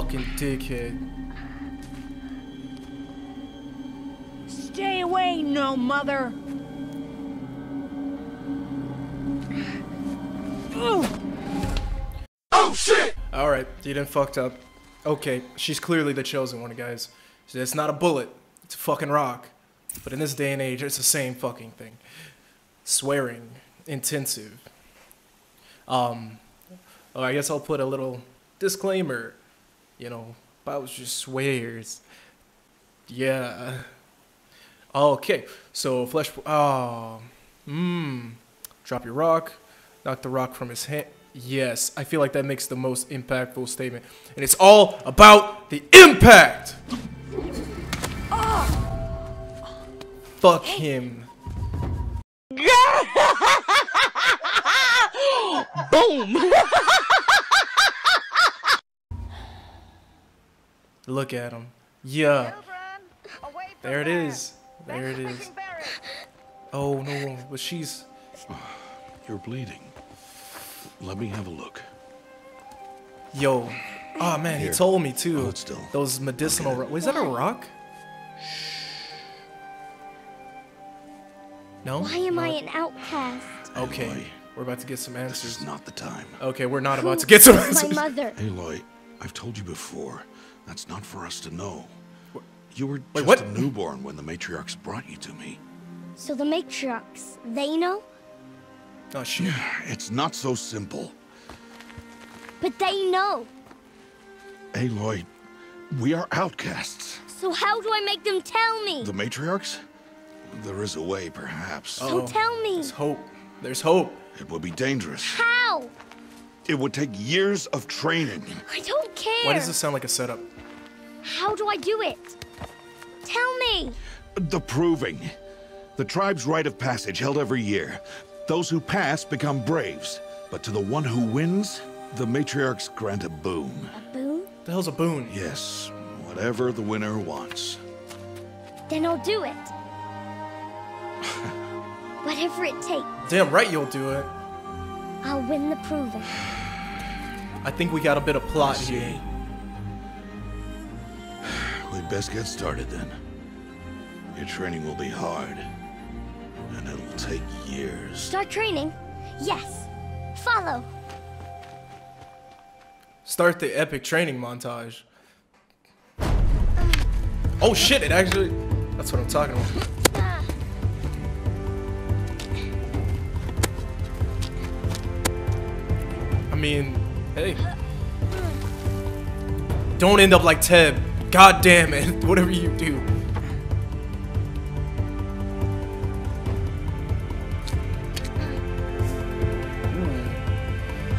fucking dickhead. Stay away, no mother. Oh shit! Alright, you done fucked up. Okay, she's clearly the chosen one, guys. It's not a bullet, it's a fucking rock. But in this day and age, it's the same fucking thing. Swearing, intensive. Um, oh, I guess I'll put a little disclaimer, you know, just swears. Yeah. Oh, okay, so flesh. Oh, mmm. Drop your rock. Knock the rock from his hand. Yes, I feel like that makes the most impactful statement. And it's all about the impact! Fuck him. Boom! Look at him. Yeah. There it is. There it is. Oh no, but she's. You're bleeding. Let me have a look. Yo. Oh man, he told me too. Hold still. Those medicinal. Okay. ro- Wait, is that a rock? No. Why am No? I an outcast? Okay, Aloy, we're about to get some answers. This answers. is not the time. Okay, we're not Who about to get some answers. My mother. Aloy, I've told you before. That's not for us to know. You were Wait, just what? a newborn when the matriarchs brought you to me. So the matriarchs, they know? Oh shit. It's not so simple. But they know. Aloy, we are outcasts. So how do I make them tell me? The matriarchs? There is a way, perhaps. So Uh-oh. tell me. There's hope. There's hope. It would be dangerous. How? It would take years of training. I don't care. Why does this sound like a setup? How do I do it? Tell me. The proving. The tribe's rite of passage held every year. Those who pass become braves. But to the one who wins, the matriarchs grant a boon. A boon? The hell's a boon? Yes, whatever the winner wants. Then I'll do it. Whatever it takes, Damn right you'll do it. I'll win the proving. I think we got a bit of plot here. We'd best get started then. Your training will be hard. And it'll take years. Start training? Yes. Follow. Start the epic training montage. Oh shit, it actually. That's what I'm talking about. I mean, hey. Don't end up like Teb. God damn it. Whatever you do.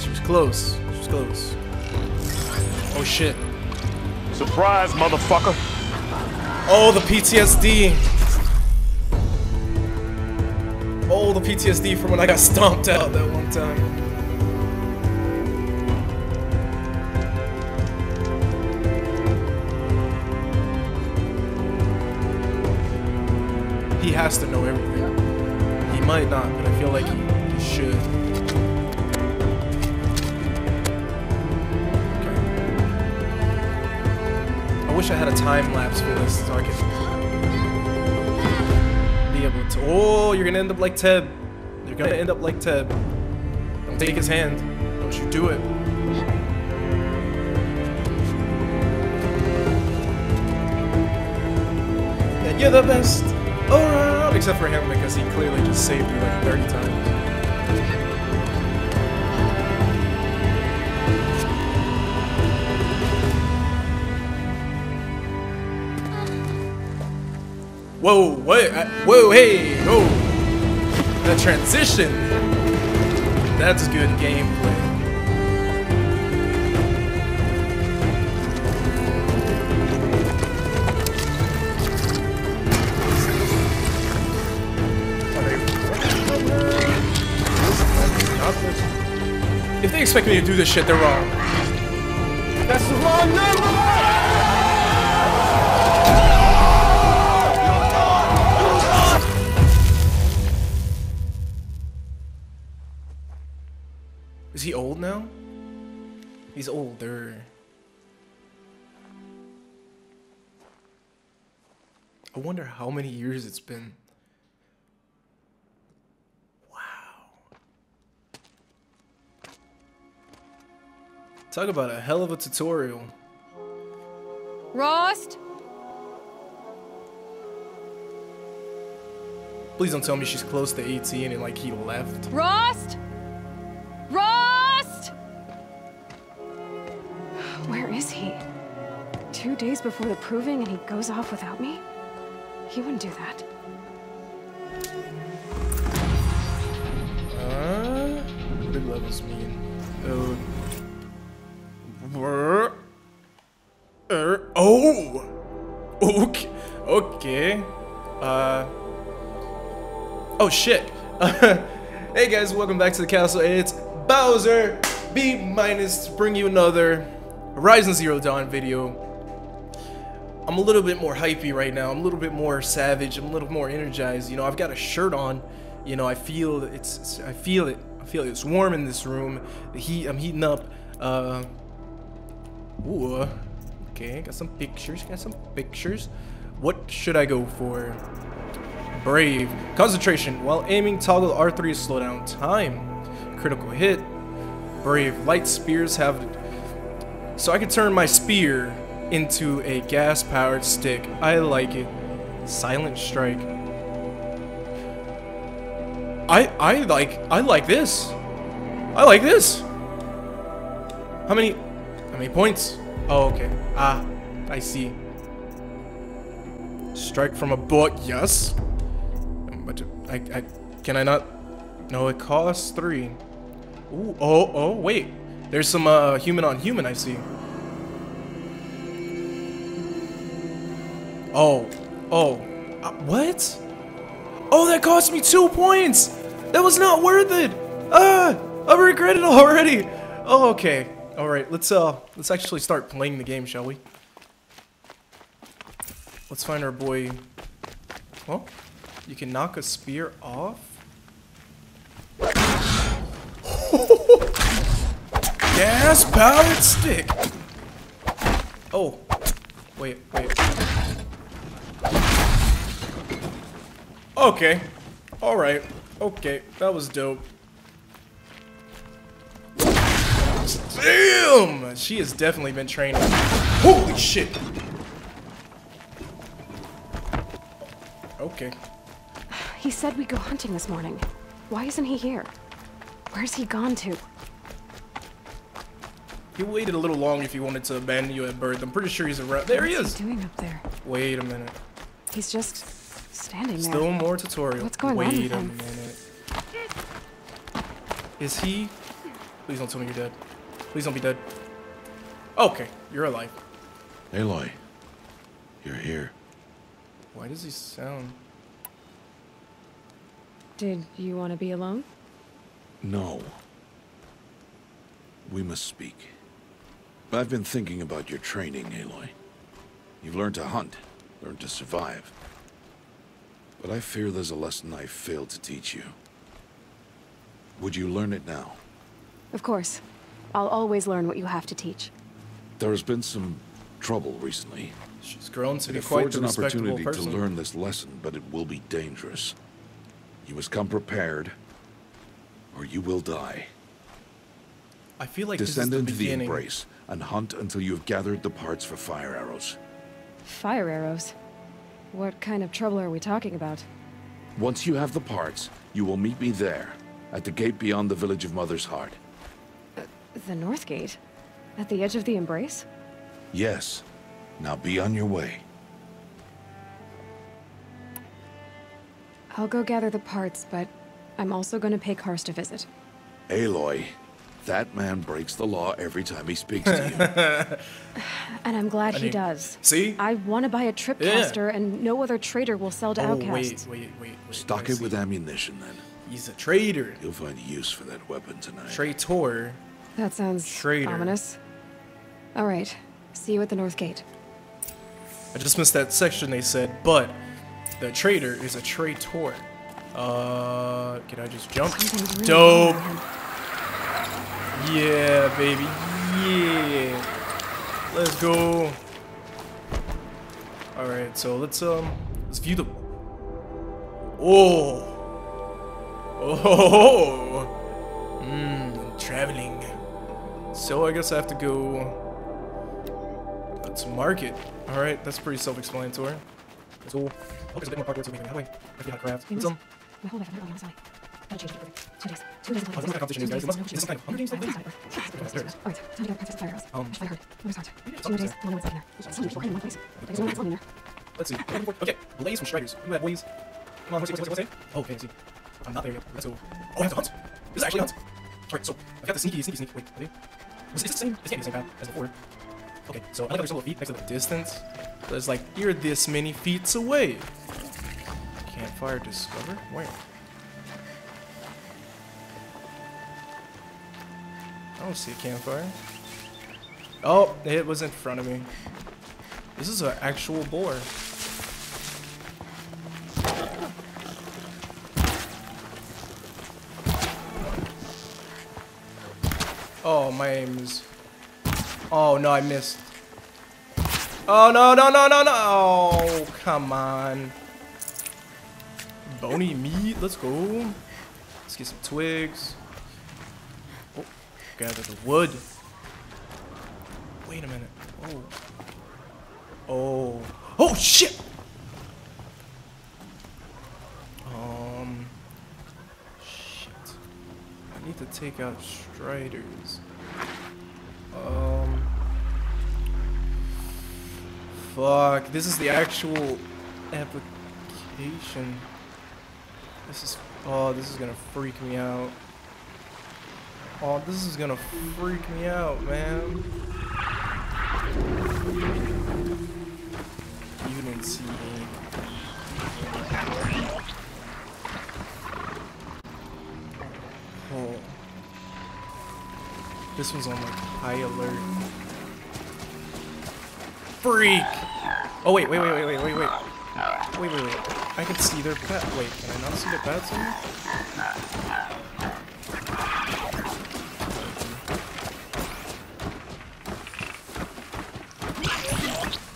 She was close. She was close. Oh shit. Surprise, motherfucker. Oh, the PTSD. Oh, the PTSD from when I got stomped out that one time. He has to know everything. He might not, but I feel like he, he should. Okay. I wish I had a time lapse for this so I could be able to. Oh, you're gonna end up like Teb. You're gonna end up like Teb. Don't take his hand. Don't you do it. You're the best around, except for him because he clearly just saved me like 30 times. Whoa, uh, whoa, hey, whoa. The transition. That's good gameplay. they expect me to do this shit, they're wrong. That's the wrong number! Is he old now? He's older. I wonder how many years it's been. Talk about a hell of a tutorial. Rost? Please don't tell me she's close to 18 and like he left. Rost? Rost? Where is he? Two days before the proving and he goes off without me? He wouldn't do that. Uh, what do levels mean? Oh. Shit. hey guys, welcome back to the castle. It's Bowser B minus to bring you another Horizon Zero Dawn video. I'm a little bit more hypey right now. I'm a little bit more savage. I'm a little more energized. You know, I've got a shirt on. You know, I feel it's, it's I feel it. I feel it. It's warm in this room. The heat. I'm heating up. Uh. Ooh. Okay. Got some pictures. Got some pictures. What should I go for? Brave. Concentration. While aiming, toggle R3 to slow down time. Critical hit. Brave. Light spears have. So I can turn my spear into a gas-powered stick. I like it. Silent strike. I I like I like this. I like this. How many how many points? Oh, okay. Ah, I see. Strike from a book, yes. I, I can I not? No, it costs three. Ooh, oh, oh, wait. There's some uh, human on human. I see. Oh, oh, uh, what? Oh, that cost me two points. That was not worth it. Ah, I regret it already. Oh, okay. All right, let's uh, let's actually start playing the game, shall we? Let's find our boy. Well, you can knock a spear off. Gas powered stick. Oh, wait, wait. Okay. Alright. Okay. That was dope. Damn! She has definitely been training. Holy shit! Okay. He said we'd go hunting this morning. Why isn't he here? Where's he gone to? He waited a little long if he wanted to abandon you at birth. I'm pretty sure he's around. There he What's is! he doing up there? Wait a minute. He's just standing there. Still more tutorial. What's going on Wait with a him? minute. Is he? Please don't tell me you're dead. Please don't be dead. Okay, you're alive. Aloy, you're here. Why does he sound? Did you want to be alone? No. We must speak. I've been thinking about your training, Aloy. You've learned to hunt, learned to survive. But I fear there's a lesson I failed to teach you. Would you learn it now? Of course. I'll always learn what you have to teach. There has been some trouble recently. She's grown to It be quite affords an respectable opportunity to learn this lesson, but it will be dangerous. You must come prepared, or you will die. I feel like Descend this is into the the embrace and hunt until you have gathered the parts for fire arrows. Fire arrows. What kind of trouble are we talking about? Once you have the parts, you will meet me there, at the gate beyond the village of Mother's Heart. Uh, the North Gate? At the edge of the Embrace? Yes. Now be on your way. I'll go gather the parts, but I'm also going to pay Karst a visit. Aloy, that man breaks the law every time he speaks to you. And I'm glad he mean, does. See? I want to buy a tripcaster, and no other trader will sell to Oh outcasts. wait, wait, wait, wait. Stock I it with ammunition, then. He's a traitor. You'll find use for that weapon tonight. Traitor. That sounds Traitor. ominous. All right. See you at the North Gate. I just missed that section they said, but the traitor is a traitor. Uh, can I just jump? Really Dope. Yeah, baby. Yeah. Let's go. All right, so let's um Let's view the. Oh. Oh. Mmm. Traveling. So I guess I have to go to market. All right, that's pretty self-explanatory. That's cool. Oh, there's a bit more parkour to make. How do I? I forget how to craft. Famous. Some. My whole life I've never been outside. Gotta change it for Two days. Two days. Oh, that's what the competition is, guys. It must- some kind of Hunger Games thing? Alright, time to go Princess Firehouse. Um, I? Where's Hunter? it's Two days. No one's in there. Some people in one place. There's no one else there. Let's see. Okay, Blaze from Striders. You have Blaze. Come on, what's it, what's it, what's it? Oh, okay, let's see. I'm not there yet. Let's go. Oh, I have to hunt. This is actually hunt. Alright, so I've got the sneaky, sneaky, sneak. Wait, are they? Was it the same? This can't be the same path as before. Okay, so I like how there's a little feet next to the distance. It's like, you're this many feet away. Campfire discover? Where? I don't see a campfire. Oh, it was in front of me. This is an actual boar. Oh, my aim is. Oh no, I missed. Oh no no no no no! Oh come on. Bony meat. Let's go. Let's get some twigs. Oh, gather the wood. Wait a minute. Oh. Oh. Oh shit! Um. Shit. I need to take out striders. Um. Fuck. This is the actual application. This is. Oh, this is gonna freak me out. Oh, this is gonna freak me out, man. You didn't see me. Oh. This one's on like high alert. Freak! Oh wait, wait, wait, wait, wait, wait, wait. Wait, wait, wait. I can see their pet. Wait, can I not see their pets here?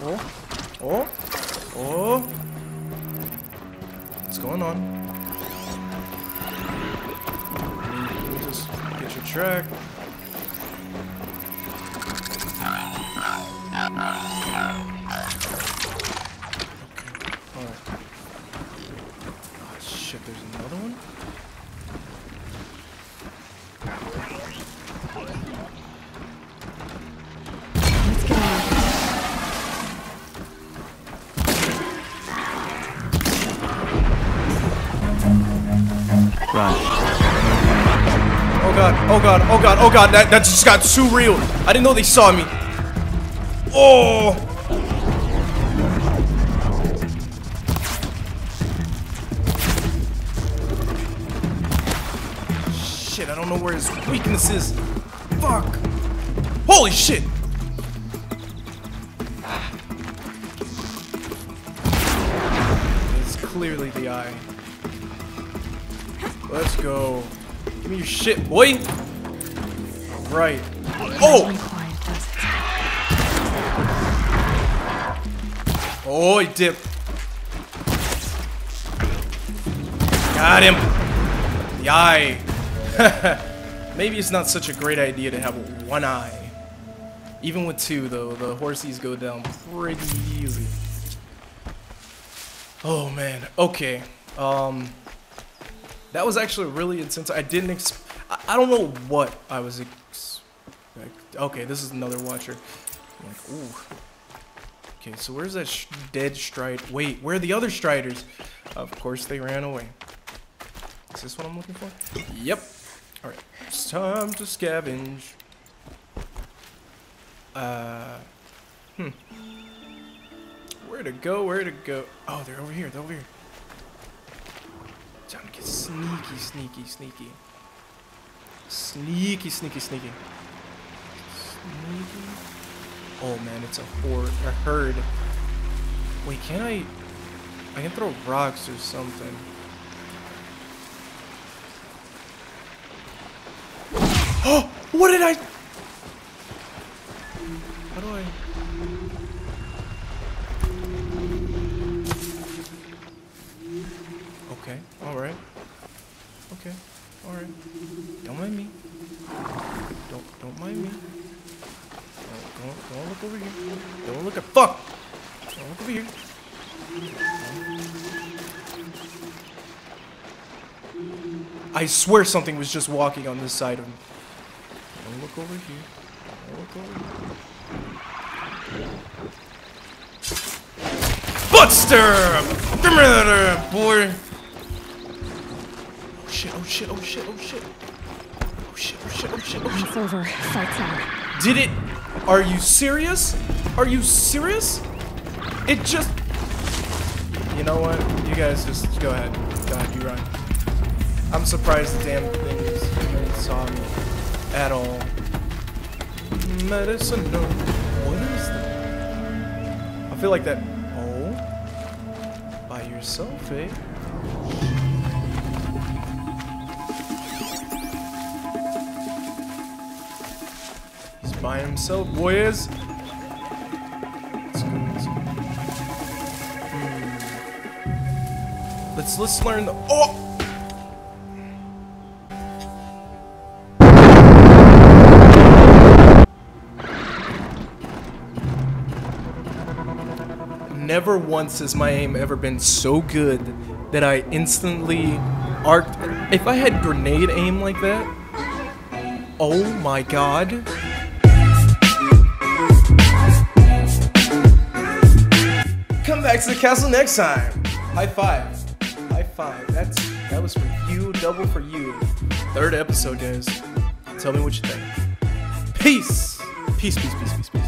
Oh, oh, oh. What's going on? Let me just get your track. God, oh god, oh god, that, that just got too real. I didn't know they saw me. Oh! Shit, I don't know where his weakness is. Fuck! Holy shit! It's clearly the eye. Let's go. Give me your shit, boy. Right. Oh! Oh, he dipped. Got him. The eye. Maybe it's not such a great idea to have one eye. Even with two, though, the horsies go down pretty easy. Oh man. Okay. Um. That was actually really intense. I didn't. Ex- I, I don't know what I was. Okay, this is another watcher. I'm like, ooh. Okay, so where's that sh dead stride? Wait, where are the other striders? Of course they ran away. Is this what I'm looking for? Yep. Alright, it's time to scavenge. Uh, hmm. Where to go, where to go? Oh, they're over here, they're over here. Time to get sneaky, sneaky, sneaky. Sneaky, sneaky, sneaky maybe? Oh man, it's a horde, a herd. Wait, can I? I can throw rocks or something. Oh, what did I? How do I? Okay, all right. Okay, all right. Don't mind me. Don't don't mind me. Don't, don't, look over here. Don't look at fuck. Don't look over here. I swear something was just walking on this side of me. Don't look over here. Don't look over here. Buster! Come here, boy! Oh shit, oh shit, oh shit, oh shit. Oh shit, oh shit, oh shit, oh shit. It's over. Fight's on. Did it? Are you serious? Are you serious? It just. You know what? You guys just go ahead. Go ahead, you run. I'm surprised the damn thing even saw me at all. Medicine, no. What is that? I feel like that. Oh? By yourself, eh? By himself, boys. Hmm. Let's let's learn the oh. Never once has my aim ever been so good that I instantly arced. If I had grenade aim like that, oh my god. Back to the castle next time. High five. High five. That's that was for you, double for you. Third episode, guys. Tell me what you think. Peace. Peace, peace, peace, peace, peace.